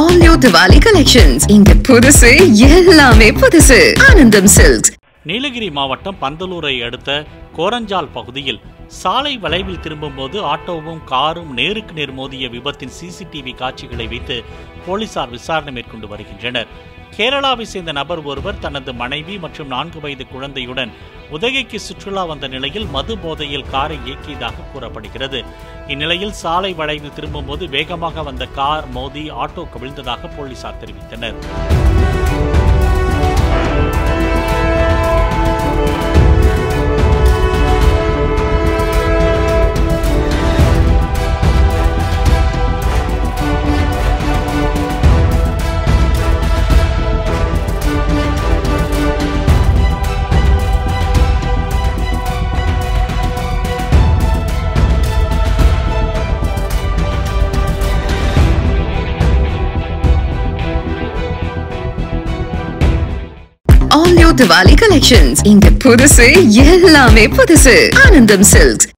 All new Diwali இங்க புதுசு எல்லாமே புதுசு. ஆனந்தம் சில்க்ஸ் நீலகிரி மாவட்டம் பந்தலூரை அடுத்த கோரஞ்சால் பகுதியில் சாலை வளைவில் திரும்பும்போது ஆட்டோவும் காரும் நேருக்கு நேர் மோதிய விபத்தின் சிசிடிவி காட்சிகளை வைத்து போலீசார் விசாரணை மேற்கொண்டு வருகின்றனர். கேரளாவை சேர்ந்த நபர் ஒருவர் தனது மனைவி மற்றும் நான்கு வயது குழந்தையுடன் உதகைக்கு சுற்றுலா வந்த நிலையில் மது போதையில் காரை இயக்கியதாக கூறப்படுகிறது. இந்நிலையில் சாலை வளைவில் திரும்பும்போது வேகமாக வந்த கார் மோதி ஆட்டோ கவிழ்ந்ததாக போலீசார் தெரிவித்தனர். All new Diwali collections. இங்க புதுசு எல்லாமே புதுசு ஆனந்தம் சில்க்ஸ்